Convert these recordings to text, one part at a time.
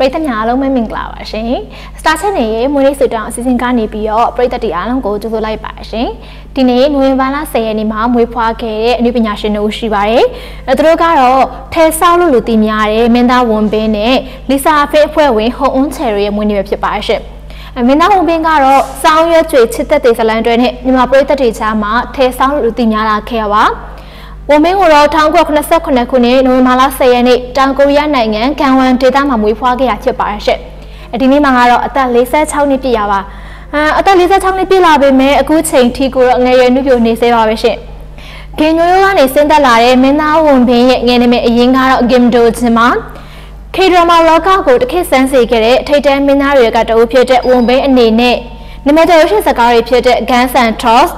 ပရိသတ်များအားလုံးပဲမင်္ဂလာပါရှင် Star Channel ရဲ့မွေးနေ့ဆုတောင်းအစီအစဉ်ကနေပြီးတော့ပရိသတ်တွေအားလုံးကိုကြိုဆိုလိုက်ပါရှင်ဒီနေ့နိုဝင်ဘာလ10ရက်နေ့မှာမွေးဖွားခဲ့တဲ့အနုပညာရှင်တို့ရှိပါတယ်အဲသူတို့ကတော့ထဲဆောက်လို့လူသိများတဲ့မင်းသားဝန်ပင်းနဲ့လီဆာဖေးအဖွဲ့ဝင်ဟုံအွန်းချယ်ရဲ့မွေးနေ့ပဲဖြစ်ပါရှင်အမင်းသားဝန်ပင်းကတော့စောင်းရွက်ကျွေချစ်သက်တဲ့ဇလန်တွဲနဲ့မြန်မာပရိသတ်တွေကြားမှာထဲဆောက်လို့လူသိများလာခဲ့ရပါ ဝန်မင်းကိုတော့1989ခုနှစ်နိုဝင်ဘာလ10ရက်နေ့တောင်ကိုရီးယားနိုင်ငံဂန်ဝမ်ဒေသမှာမွေးဖွားခဲ့ရဖြစ်ပါရှင့်။ဒီနေ့မှာကတော့အသက်46နှစ်ပြည့်ရပါ။အာအသက်46နှစ်ပြည့်လာပေမဲ့အခုချိန်ထိကိုတော့ငယ်ရွယ်နှုတ်ပြနေသေးပါပဲရှင့်။ဂင်ညိုရိုကနေဆင်းသက်လာတဲ့မင်းသားဝန်ဘင်းရဲ့ငယ်နေမဲ့အရင်ကတော့ဂင်ဒိုဂျင်မှာခေဒရမာလောကကိုတခေတ်ဆန်းစေခဲ့တဲ့ထိတ်တန်းမင်းသားတွေကတအုပ်ဖြစ်တဲ့ဝန်ဘင်းအနေနဲ့ နမတော်ရှင်စကားတွေဖြစ်တဲ့ Guns and Toss,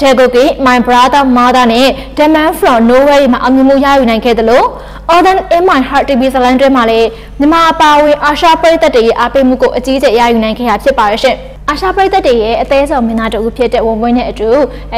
Tegoki, My Brother Mother နဲ့ The Man from Nowhere မှာအမြင်မှုရယူနိုင်ခဲ့တယ်လို့ All That In My Heart TV ဇာတ်လမ်းတွဲမှာလည်းမြန်မာအပါအဝင်အာရှပရိသတ်တွေရဲ့အားပေးမှုကိုအကြီးအကျယ်ရယူနိုင်ခဲ့တာဖြစ်ပါရဲ့ရှင်။ အာရှပရိသတ်တွေရဲ့အသေးဆုံးမင်းသားတဦးဖြစ်တဲ့ဝန်ဝင်းနဲ့အတူ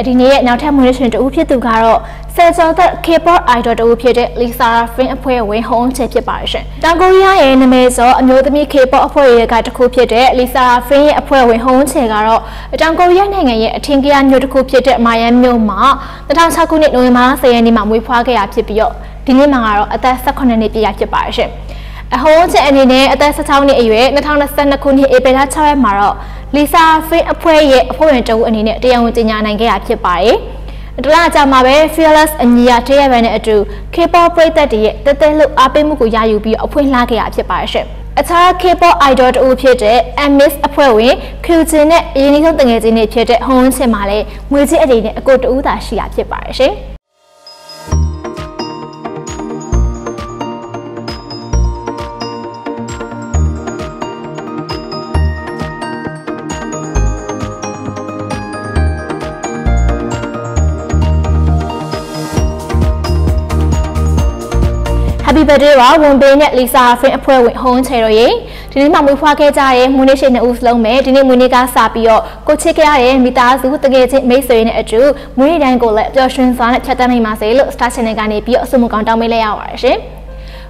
ဒီနေ့ရဲ့နောက်ထပ်မွေးနေ့ရှင်တဦးဖြစ်သူကတော့ဆယ်ကျော်သက် K-pop idol တဦးဖြစ်တဲ့ Lisa Fin အဖွဲ့ဝင်ဟုံးချေဖြစ်ပါရှင်။တောင်ကိုရီးယားရဲ့နာမည်စောအမျိုးသမီး K-pop အဖွဲ့ရဲ့ကတစ်ခုဖြစ်တဲ့ Lisa Fin ရဲ့အဖွဲ့ဝင်ဟုံးချေကတော့တောင်ကိုရီးယားနိုင်ငံရဲ့အထင်ကရမြို့တစ်ခုဖြစ်တဲ့မိုင်ယန်မြို့မှာ2006ခုနှစ်နိုဝင်ဘာ10ရက်နေ့မှာမွေးဖွားခဲ့ရဖြစ်ပြီးတော့ဒီနေ့မှာကတော့အသက်18နှစ်ပြည့်ရဖြစ်ပါရှင်။အဟိုးချက်အနေနဲ့အသက်16နှစ်အရွယ်2022ခုနှစ်ဧပြီလ6ရက်မှာတော့ လီဆာဖင်းအဖွဲ့ရဲ့အဖွဲ့ဝင်တဦးအနေနဲ့တရားဝင်ကြေညာနိုင်ခဲ့တာဖြစ်ပါတယ်။တလားကြမှာပဲ Fearless အညီရတရရန်နဲ့အတူ K-pop ပရိသတ်တွေရဲ့တဲတဲလို့အားပေးမှုကိုရယူပြီးအဖွင့်လှခဲ့တာဖြစ်ပါတယ်ရှင်။အခြား K-pop idol တူဖြစ်တဲ့ Amis အဖွဲ့ဝင် Kyujin နဲ့အရင်ဆုံးတငယ်ချင်းတွေဖြစ်တဲ့ Hong Chin မှာလည်းငွေကြေးအနေနဲ့အကိုတူသာရှိတာဖြစ်ပါတယ်ရှင်။။ Happy birthday ပါဝန်ပေးနဲ့ Lisa Fin အဖွဲ့ဝင်ဟုံးချေတို့ရေဒီနေ့မှမွေးဖွားခဲ့ကြတဲ့မွေးနေ့ရှိနှစ်ဦးစလုံးပဲဒီနေ့မွေးနေ့ကစပြီးတော့ကိုချစ်ခဲ့ရတဲ့မိသားစုတကယ်ချင်းမိတ်ဆွေနဲ့အတူမွေးနေ့တိုင်းကိုလည်းပျော်ရွှင်စွာနဲ့ဖြတ်သန်းနိုင်ပါစေလို့ Star Channel ကနေပြီးတော့အဆုမကောင်းတောင်းပေးလိုက်ရပါတယ်ရှင်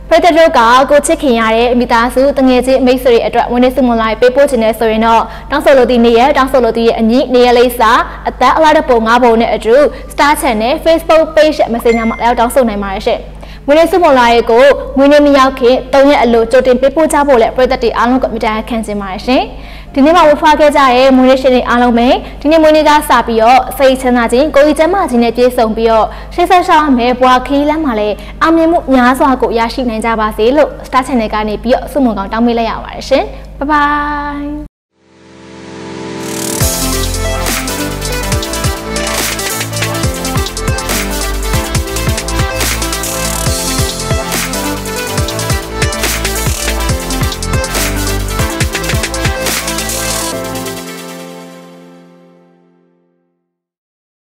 ပရိသတ်တို့ကကိုချစ်ခင်ရတဲ့မိသားစုတငယ်ချင်းမိတ်ဆွေတွေအတွက်ဝင်နေစုမွန်လိုက်ပေးပို့ခြင်းနဲ့ဆိုရင်တော့တောင်းဆိုလို့ဒီနေ့ရက်တောင်းဆိုလို့ဒီရဲ့အညီနေရလေးစာအသက်အလားတပုံ၅ပုံနဲ့အတူ Star Channel Facebook Page Messenger မှာလည်းတောင်းဆိုနိုင်ပါတယ်ရှင် မွေးနေ့စုမလာရဲ့ကိုမွေးနေ့မရောက်ခင်၃ရက်အလိုကြိုတင်ပေးပို့ကြဖို့လည်းပြည်သက်တွေအားလုံးကွန်ပျူတာခန့်စင်ပါတယ်ရှင်။ဒီနေ့မှာဝတ်ဖွားခဲ့ကြတဲ့မွေးနေ့ရှင်တွေအားလုံးပဲဒီနေ့မွေးနေ့ကစပြီးတော့စိတ်ချမ်းသာခြင်းကိုယ်ကြီးကျန်းမာခြင်းနဲ့ပြည့်စုံပြီးတော့ရှိဆက်ရှောင်းမယ်ဘွားခီးလမ်းမှာလည်းအောင်မြင်မှုများစွာကိုရရှိနိုင်ကြပါစေလို့ Star Channel ကနေပြီးတော့ဆုမွန်ကောင်းတောင်းပေးလိုက်ရပါတယ်ရှင်။ Bye bye